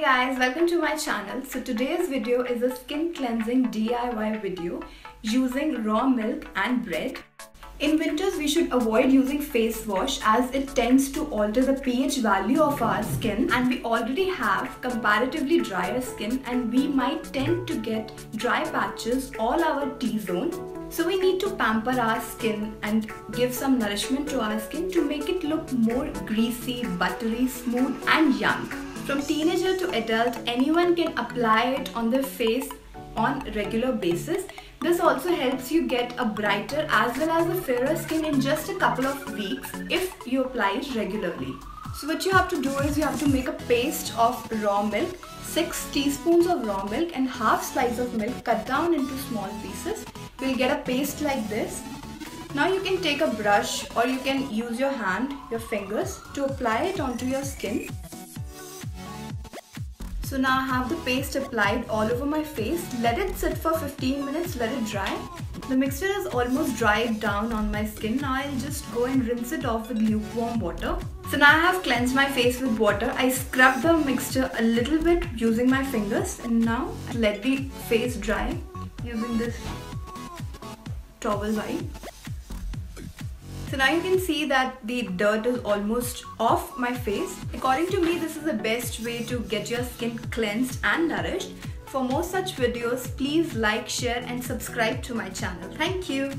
guys, welcome to my channel. So today's video is a skin cleansing DIY video using raw milk and bread. In winters, we should avoid using face wash as it tends to alter the pH value of our skin and we already have comparatively drier skin and we might tend to get dry patches all our T-zone. So we need to pamper our skin and give some nourishment to our skin to make it look more greasy, buttery, smooth and young. From teenager to adult, anyone can apply it on their face on regular basis. This also helps you get a brighter as well as a fairer skin in just a couple of weeks if you apply it regularly. So what you have to do is you have to make a paste of raw milk, 6 teaspoons of raw milk and half slice of milk cut down into small pieces. You'll get a paste like this. Now you can take a brush or you can use your hand, your fingers to apply it onto your skin. So now I have the paste applied all over my face. Let it sit for 15 minutes, let it dry. The mixture is almost dried down on my skin. Now I'll just go and rinse it off with lukewarm water. So now I have cleansed my face with water. I scrub the mixture a little bit using my fingers and now let the face dry using this towel wipe. So now you can see that the dirt is almost off my face. According to me, this is the best way to get your skin cleansed and nourished. For more such videos, please like, share and subscribe to my channel. Thank you.